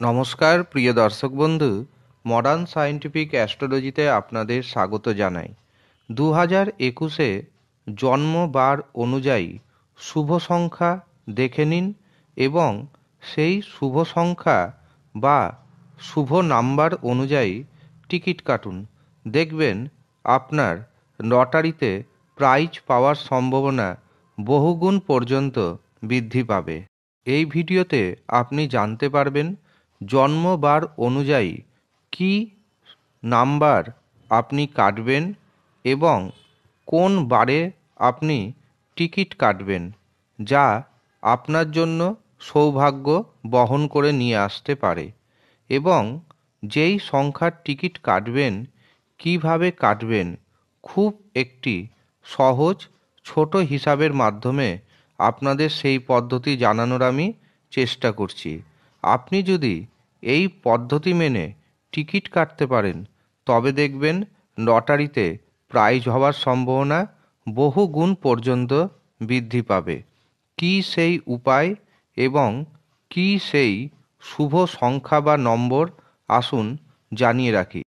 নমস্কার, প্রিয় দর্শক বন্ধু। মডার্ন সায়েন্টিফিক অ্যাস্ট্রোলজিতে আপনাদের স্বাগত জানাই। দু হাজার একুশে জন্মবার অনুযায়ী শুভ সংখ্যা দেখে নিন এবং সেই শুভ সংখ্যা বা শুভ নাম্বার অনুযায়ী টিকিট কাটুন। দেখবেন আপনার লটারিতে প্রাইজ পাওয়ার সম্ভাবনা বহুগুণ পর্যন্ত বৃদ্ধি পাবে। এই ভিডিওতে আপনি জানতে পারবেন জন্মবার অনুযায়ী কি নাম্বার আপনি কাটবেন এবং কোন বারে আপনি টিকিট কাটবেন যা আপনার জন্য সৌভাগ্য বহন করে নিয়ে আসতে পারে এবং যেই সংখ্যার টিকিট কাটবেন, কীভাবে কাটবেন খুব একটি সহজ, ছোট হিসাবের মাধ্যমে আপনাদের সেই পদ্ধতি জানানোর আমি চেষ্টা করছি। আপনি যদি এই পদ্ধতি মেনে টিকিট কাটতে পারেন। তবে দেখবেন লটারিতে প্রাইজ হওয়ার সম্ভাবনা বহু গুণ পর্যন্ত বৃদ্ধি পাবে। কি সেই উপায় এবং কি সেই শুভ সংখ্যা বা নম্বর আসুন জানিয়ে রাখি।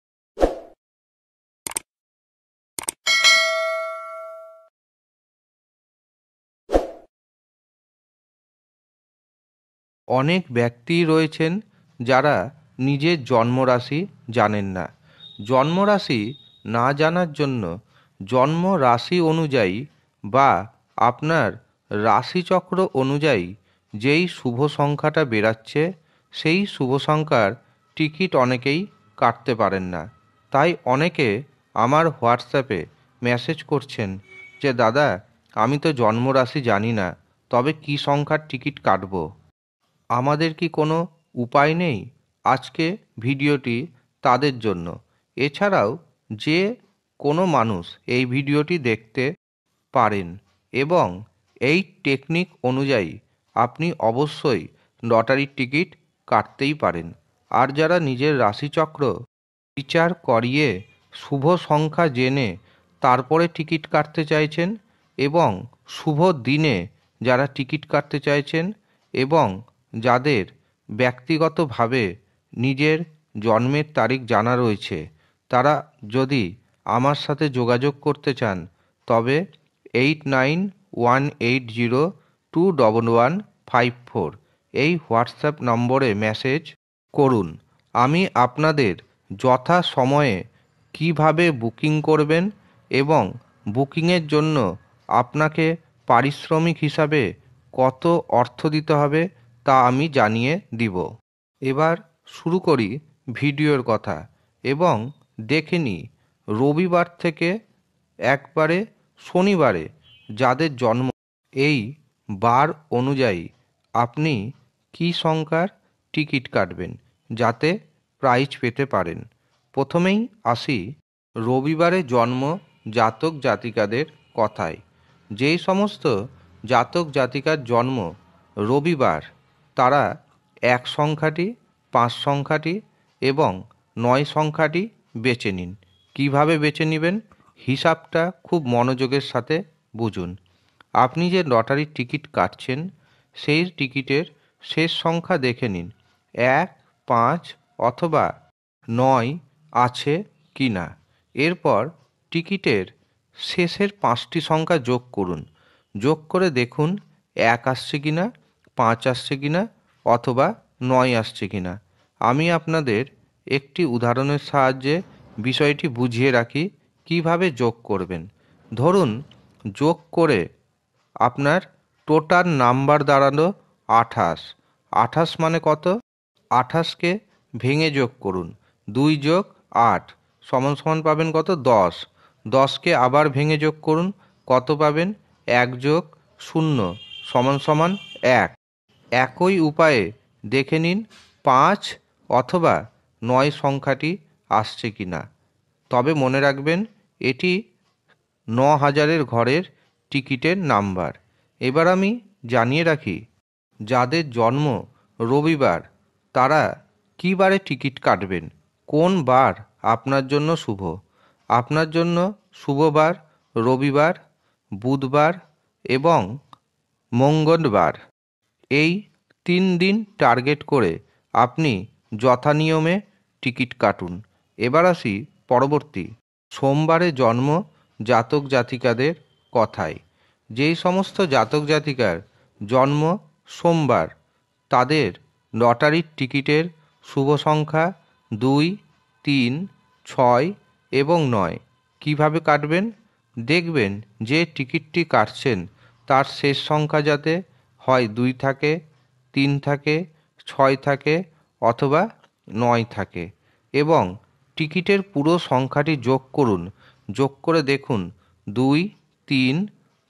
অনেক ব্যক্তি রয়েছেন যারা নিজের জন্মরাশি জানেন না। জন্মরাশি না জানার জন্য জন্ম রাশি অনুযায়ী বা আপনার রাশিচক্র অনুযায়ী যেই শুভ সংখ্যাটা বেরাচ্ছে সেই শুভ সংখ্যার টিকিট অনেকেই কাটতে পারেন না। তাই অনেকে আমার হোয়াটসঅ্যাপে মেসেজ করছেন যে, দাদা, আমি তো জন্মরাশি জানি না, তবে কি সংখ্যার টিকিট কাটবো? আমাদের কি কোনো উপায় নেই আজকে ভিডিওটি তাদের জন্য। এছাড়াও যে কোনো মানুষ এই ভিডিওটি দেখতে পারেন এবং এই টেকনিক অনুযায়ী আপনি অবশ্যই লটারির টিকিট কাটতেই পারেন। আর যারা নিজের রাশিচক্র বিচার করিয়ে শুভ সংখ্যা জেনে তারপরে টিকিট কাটতে চাইছেন এবং শুভ দিনে যারা টিকিট কাটতে চাইছেন এবং যাদের ব্যক্তিগতভাবে নিজের জন্মের তারিখ জানা রয়েছে। তারা যদি আমার সাথে যোগাযোগ করতে চান, তবে eight nine one eight zero two double one five four এই হোয়াটসঅ্যাপ নম্বরে মেসেজ করুন। আমি আপনাদের যথা সময়ে কীভাবে বুকিং করবেন এবং বুকিংয়ের জন্য আপনাকে পারিশ্রমিক হিসাবে কত অর্থ দিতে হবে তা আমি জানিয়ে দিব। এবার শুরু করি ভিডিওর কথা এবং দেখে নিই রবিবার থেকে একবারে শনিবারে যাদের জন্ম এই বার অনুযায়ী আপনি কি সংখ্যার টিকিট কাটবেন যাতে প্রাইজ পেতে পারেন। প্রথমেই আসি রবিবারে জন্ম জাতক জাতিকাদের কথায়। যেই সমস্ত জাতক জাতিকার জন্ম রবিবার তারা এক সংখ্যাটি, পাঁচ সংখ্যাটি এবং নয় সংখ্যাটি বেছে নিন। কীভাবে বেছে নেবেন? হিসাবটা খুব মনোযোগের সাথে বুঝুন। আপনি যে লটারির টিকিট কাটছেন, সেই টিকিটের শেষ সংখ্যা দেখে নিন। এক, পাঁচ অথবা নয় আছে কি না। এরপর টিকিটের শেষের পাঁচটি সংখ্যা যোগ করুন। যোগ করে দেখুন এক আসছে কি না। পাঁচ আসছে কি না অথবা নয় আসছে কি না আমি আপনাদের একটি উদাহরণের সাহায্যে বিষয়টি বুঝিয়ে রাখি, কীভাবে যোগ করবেন। ধরুন, যোগ করে আপনার টোটাল নাম্বার দাঁড়াল আঠাশ। আঠাশ মানে কত? আঠাশকে ভেঙে যোগ করুন। দুই যোগ আট। সমান সমান পাবেন কত? দশ। দশকে আবার ভেঙে যোগ করুন। কত পাবেন? এক যোগ শূন্য। সমান সমান এক। একই উপায়ে দেখে নিন পাঁচ অথবা নয় সংখ্যাটি আসছে কি না তবে মনে রাখবেন, এটি ন হাজারের ঘরের টিকিটের নাম্বার। এবার আমি জানিয়ে রাখি, যাদের জন্ম রবিবার, তারা কী বারে টিকিট কাটবেন? কোন বার আপনার জন্য শুভ? আপনার জন্য শুভবার, রবিবার, বুধবার এবং মঙ্গলবার। এই তিন দিন টার্গেট করে আপনি যথানিয়মে টিকিট কাটুন। এবার আসি পরবর্তী। সোমবারে জন্ম জাতক জাতিকাদের কথায়। যেই সমস্ত জাতক জাতিকার জন্ম সোমবার, তাদের লটারির টিকিটের শুভ সংখ্যা দুই, তিন, ছয় এবং নয়। কীভাবে কাটবেন? দেখবেন যে টিকিটটি কাটছেন, তার শেষ সংখ্যা যাতে হয় দুই থাকে, তিন থাকে, ছয় থাকে অথবা নয় থাকে। এবং টিকিটের পুরো সংখ্যাটি যোগ করুন। যোগ করে দেখুন, দুই, তিন,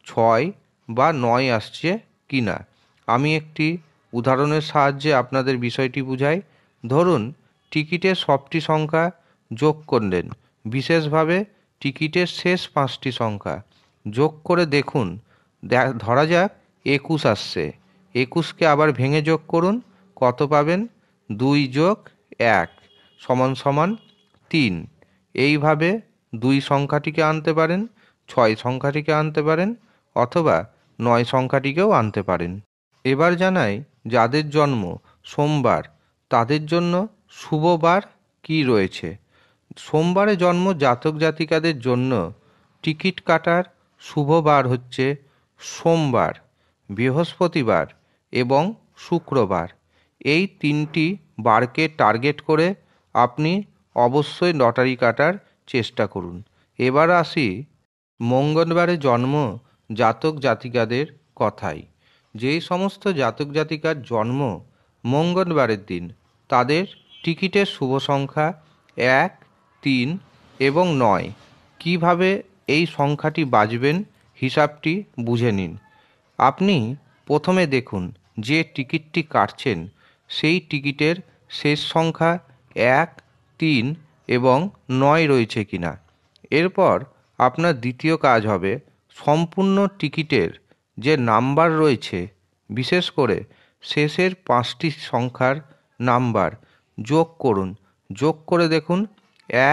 ছয় বা নয় আসছে কি না আমি একটি উদাহরণের সাহায্যে আপনাদের বিষয়টি বুঝাই। ধরুন, টিকিটের সবটি সংখ্যা যোগ করলেন। বিশেষভাবে টিকিটের শেষ পাঁচটি সংখ্যা। যোগ করে দেখুন ধরা যাক একুশ আসছে। একুশকে আবার ভেঙে যোগ করুন, কত পাবেন? দুই যোগ এক সমান সমান তিন। এইভাবে দুই সংখ্যাটিকে আনতে পারেন, ছয় সংখ্যাটিকে আনতে পারেন, অথবা নয় সংখ্যাটিকেও আনতে পারেন। এবার জানাই যাদের জন্ম সোমবার, তাদের জন্য শুভবার কি রয়েছে? সোমবারে জন্ম জাতক জাতিকাদের জন্য টিকিট কাটার শুভবার হচ্ছে সোমবার। বৃহস্পতিবার এবং শুক্রবার। এই তিনটি বারকে টার্গেট করে আপনি অবশ্যই লটারি কাটার চেষ্টা করুন। এবার আসি মঙ্গলবারে জন্ম জাতক জাতিকাদের কথাই। যেই সমস্ত জাতক জাতিকার জন্ম মঙ্গলবারের দিন, তাদের টিকিটের শুভ সংখ্যা এক, তিন এবং নয়। কীভাবে এই সংখ্যাটি বাজবেন, হিসাবটি বুঝে নিন। আপনি প্রথমে দেখুন যে টিকিটটি কাটছেন, সেই টিকিটের শেষ সংখ্যা এক, তিন এবং নয় রয়েছে কিনা। এরপর আপনার দ্বিতীয় কাজ হবে সম্পূর্ণ টিকিটের যে নাম্বার রয়েছে, বিশেষ করে শেষের পাঁচটি সংখ্যার নাম্বার যোগ করুন। যোগ করে দেখুন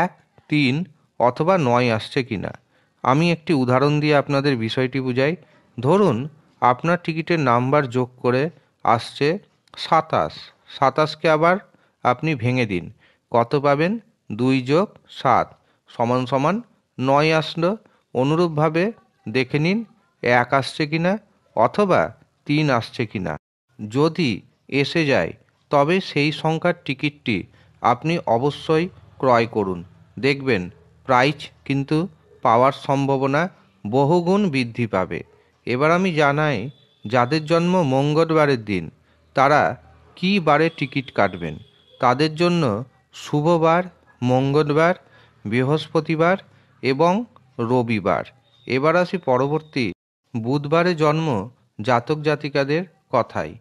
এক, তিন অথবা নয় আসছে কি না আমি একটি উদাহরণ দিয়ে আপনাদের বিষয়টি বুঝাই। ধরুন আপনার টিকিটের নাম্বার যোগ করে আসছে সাতাশ। সাতাশকে আবার আপনি ভেঙে দিন। কত পাবেন? দুই যোগ সাত। সমান সমান নয় আসলো। অনুরূপভাবে দেখে নিন, এক আসছে কি না অথবা তিন আসছে কি না যদি এসে যায়, তবে সেই সংখ্যার টিকিটটি আপনি অবশ্যই ক্রয় করুন। দেখবেন প্রাইজ কিন্তু পাওয়ার সম্ভাবনা বহুগুণ বৃদ্ধি পাবে। এবার আমি জানাই, যাদের জন্ম মঙ্গলবারের দিন, তারা কী বারে টিকিট কাটবেন? তাদের জন্য শুভবার, মঙ্গলবার, বৃহস্পতিবার এবং রবিবার। এবার আসি পরবর্তী বুধবারে জন্ম জাতক জাতিকাদের কথাই।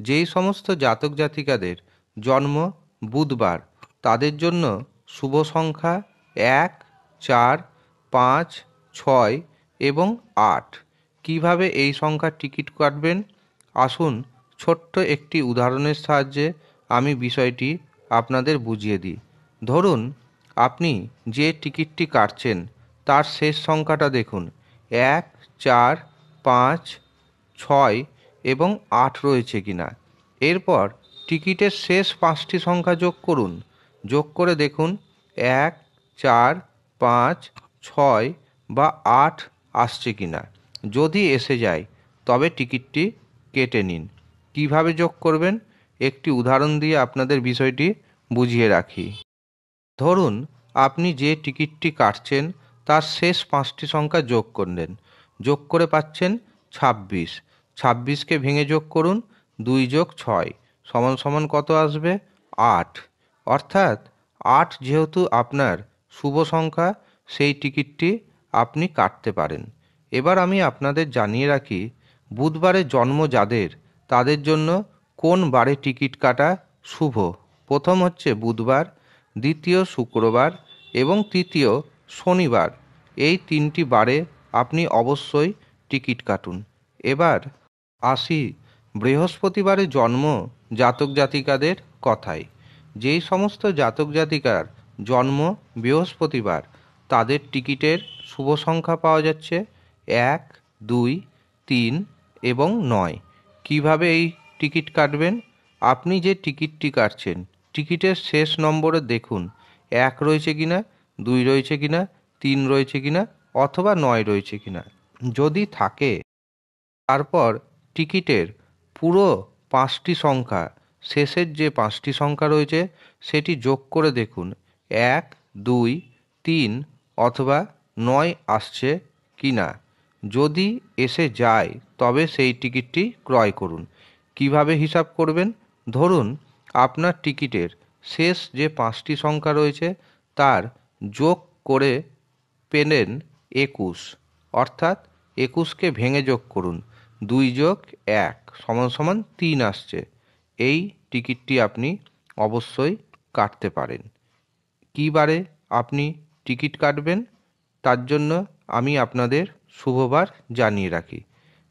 যেই সমস্ত জাতক জাতিকাদের জন্ম বুধবার, তাদের জন্য শুভ সংখ্যা এক, চার, পাঁচ, ছয় এবং আট। কীভাবে এই সংখ্যার টিকিট কাটবেন? আসুন ছোট্ট একটি উদাহরণের সাহায্যে আমি বিষয়টি আপনাদের বুঝিয়ে দিই। ধরুন, আপনি যে টিকিটটি কাটছেন, তার শেষ সংখ্যাটা দেখুন। এক, চার, পাঁচ, ছয় এবং আট রয়েছে কি না এরপর টিকিটের শেষ পাঁচটি সংখ্যা যোগ করুন। যোগ করে দেখুন, এক, চার, পাঁচ, ছয় বা আট আসছে কি না যদি এসে যায়, তবে টিকিটটি কেটে নিন। কীভাবে যোগ করবেন? একটি উদাহরণ দিয়ে আপনাদের বিষয়টি বুঝিয়ে রাখি। ধরুন, আপনি যে টিকিটটি কাটছেন, তার শেষ পাঁচটি সংখ্যা যোগ করলেন। যোগ করে পাচ্ছেন ছাব্বিশ। ছাব্বিশকে ভেঙে যোগ করুন, দুই যোগ ছয়। সমান সমান কত আসবে? আট। অর্থাৎ, আট যেহেতু আপনার শুভ সংখ্যা, সেই টিকিটটি আপনি কাটতে পারেন। এবার আমি আপনাদের জানিয়ে রাখি, বুধবারে জন্ম যাদের, তাদের জন্য কোন বারে টিকিট কাটা শুভ? প্রথম হচ্ছে বুধবার, দ্বিতীয় শুক্রবার এবং তৃতীয় শনিবার। এই তিনটি বারে আপনি অবশ্যই টিকিট কাটুন। এবার আসি বৃহস্পতিবারে জন্ম জাতক জাতিকাদের কথায়। যেই সমস্ত জাতক জাতিকার জন্ম বৃহস্পতিবার, তাদের টিকিটের শুভ সংখ্যা পাওয়া যাচ্ছে এক, দুই, তিন এবং নয়। কীভাবে এই টিকিট কাটবেন? আপনি যে টিকিটটি কাটছেন, টিকিটের শেষ নম্বরে দেখুন, এক রয়েছে কিনা, দুই রয়েছে কিনা, তিন রয়েছে কিনা অথবা নয় রয়েছে কিনা। যদি থাকে, তারপর টিকিটের পুরো পাঁচটি সংখ্যা, শেষের যে পাঁচটি সংখ্যা রয়েছে, সেটি যোগ করে দেখুন, এক, দুই, তিন অথবা নয় আসছে কি না যদি এসে যায়, তবে সেই টিকিটটি ক্রয় করুন। কীভাবে হিসাব করবেন? ধরুন, আপনার টিকিটের শেষ যে পাঁচটি সংখ্যা রয়েছে, তার যোগ করে পেলেন একুশ। অর্থাৎ, একুশকে ভেঙে যোগ করুন। দুই যোগ এক সমান সমান তিন আসছে। এই টিকিটটি আপনি অবশ্যই কাটতে পারেন। কী বারে আপনি টিকিট কাটবেন, তার জন্য আমি আপনাদের শুভবার জানিয়ে রাখি।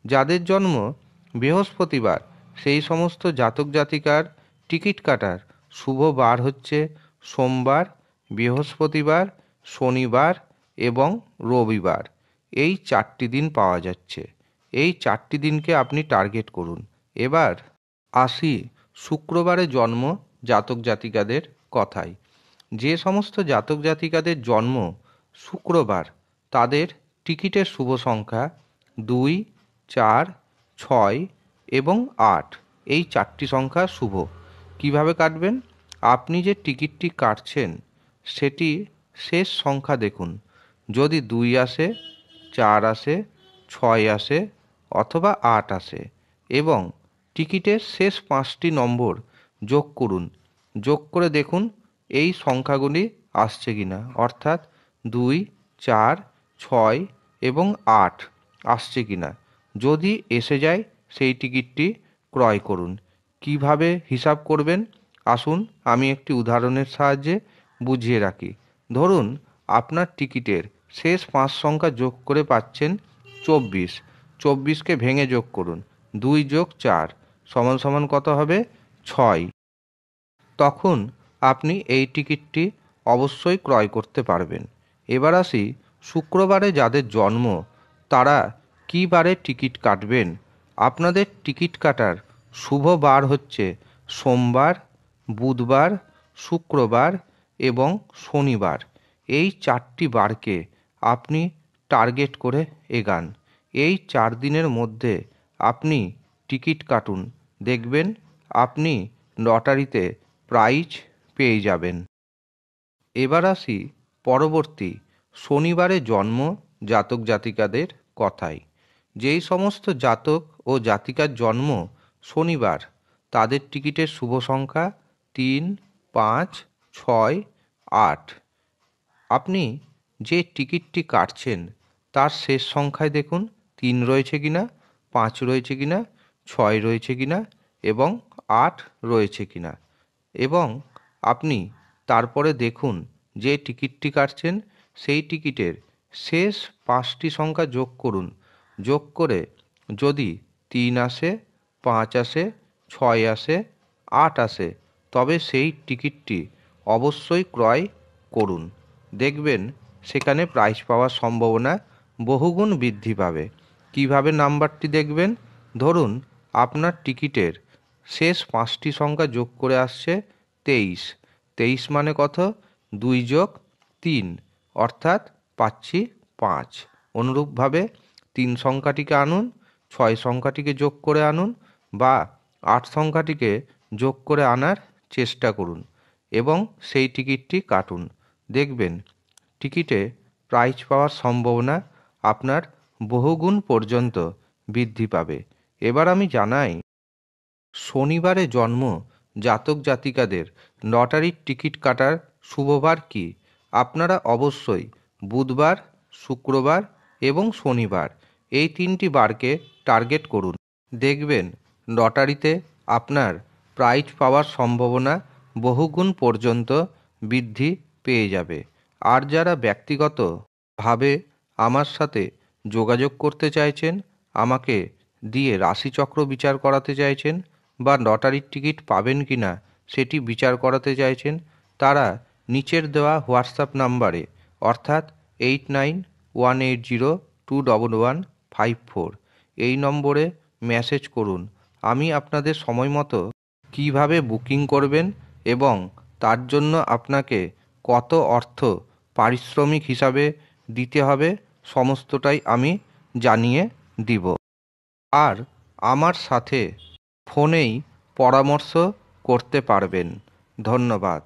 যাদের জন্ম বৃহস্পতিবার, সেই সমস্ত জাতক জাতিকার টিকিট কাটার শুভ বার হচ্ছে সোমবার, বৃহস্পতিবার, শনিবার এবং রবিবার। এই চারটি দিন পাওয়া যাচ্ছে। এই চারটি দিনকে আপনি টার্গেট করুন। এবার আসি শুক্রবারে জন্ম জাতক জাতিকাদের কথায়। যে সমস্ত জাতক জাতিকাদের জন্ম শুক্রবার, তাদের টিকিটের শুভ সংখ্যা দুই, চার, ছয় এবং আট। এই চারটি সংখ্যা শুভ। কীভাবে কাটবেন? আপনি যে টিকিটটি কাটছেন, সেটি শেষ সংখ্যা দেখুন। যদি দুই আসে, চার আসে, ছয় আসে অথবা আট আসে এবং টিকিটের শেষ পাঁচটি নম্বর যোগ করুন, যোগ করে দেখুন এই সংখ্যাগুলি আসছে কি না অর্থাৎ দুই, চার, ছয় এবং আট। আসছে কি না? যদি এসে যায়, সেই টিকিটটি ক্রয় করুন। কীভাবে হিসাব করবেন? আসুন, আমি একটি উদাহরণের সাহায্যে বুঝিয়ে রাখি। ধরুন, আপনার টিকিটের শেষ পাঁচ সংখ্যা যোগ করে পাচ্ছেন চব্বিশ। চব্বিশকে ভেঙে যোগ করুন। দুই যোগ চার সমান সমান কত হবে? ছয়। তখন আপনি এই টিকিটটি অবশ্যই ক্রয় করতে পারবেন। এবার আসি শুক্রবারে যাদের জন্ম, তারা কী বারে টিকিট কাটবেন? আপনাদের টিকিট কাটার শুভ বার হচ্ছে সোমবার, বুধবার, শুক্রবার এবং শনিবার। এই চারটি বারকে আপনি টার্গেট করে এগান। এই চার দিনের মধ্যে আপনি টিকিট কাটুন। দেখবেন আপনি লটারিতে প্রাইজ পেয়ে যাবেন। এবার আসি পরবর্তী শনিবারে জন্ম জাতক জাতিকাদের কথাই। যেই সমস্ত জাতক ও জাতিকার জন্ম শনিবার, তাদের টিকিটের শুভ সংখ্যা তিন, পাঁচ, ছয়, আট। আপনি যে টিকিটটি কাটছেন, তার শেষ সংখ্যায় দেখুন, তিন রয়েছে কিনা, পাঁচ রয়েছে কিনা, ছয় রয়েছে কিনা এবং আট রয়েছে কিনা। এবং আপনি তারপরে দেখুন, যে টিকিটটি কাটছেন সেই টিকিটের শেষ পাঁচটি সংখ্যা যোগ করুন। যোগ করে যদি তিন আসে, পাঁচ আসে, ছয় আসে, আট আসে, তবে সেই টিকিটটি অবশ্যই ক্রয় করুন। দেখবেন সেখানে প্রাইজ পাওয়ার সম্ভাবনা বহুগুণ বৃদ্ধি পাবে। কীভাবে নাম্বারটি দেখবেন? ধরুন আপনার টিকিটের শেষ পাঁচটি সংখ্যা যোগ করে আসছে তেইশ। তেইশ মানে কত? দুই যোগ তিন। অর্থাৎ পাচ্ছি পাঁচ। অনুরূপভাবে তিন সংখ্যাটিকে আনুন, ছয় সংখ্যাটিকে যোগ করে আনুন বা আট সংখ্যাটিকে যোগ করে আনার চেষ্টা করুন এবং সেই টিকিটটি কাটুন। দেখবেন টিকিটে প্রাইজ পাওয়ার সম্ভাবনা আপনার বহুগুণ পর্যন্ত বৃদ্ধি পাবে। এবার আমি জানাই, শনিবারে জন্ম জাতক জাতিকাদের লটারির টিকিট কাটার শুভবার কি? আপনারা অবশ্যই বুধবার, শুক্রবার এবং শনিবার এই তিনটি বারকে টার্গেট করুন। দেখবেন লটারিতে আপনার প্রাইজ পাওয়ার সম্ভাবনা বহুগুণ পর্যন্ত বৃদ্ধি পেয়ে যাবে। আর যারা ব্যক্তিগতভাবে আমার সাথে যোগাযোগ করতে চাইছেন, আমাকে দিয়ে রাশিচক্র বিচার করাতে চাইছেন বা লটারির টিকিট পাবেন কি না সেটি বিচার করাতে চাইছেন, তারা নিচের দেওয়া হোয়াটসঅ্যাপ নাম্বারে, অর্থাৎ eight nine one eight zero two double one five four এই নম্বরে মেসেজ করুন। আমি আপনাদের সময় মতো কীভাবে বুকিং করবেন এবং তার জন্য আপনাকে কত অর্থ পারিশ্রমিক হিসাবে দিতে হবে সমস্তটাই আমি জানিয়ে দিব। আর আমার সাথে ফোনেই পরামর্শ করতে পারবেন। ধন্যবাদ।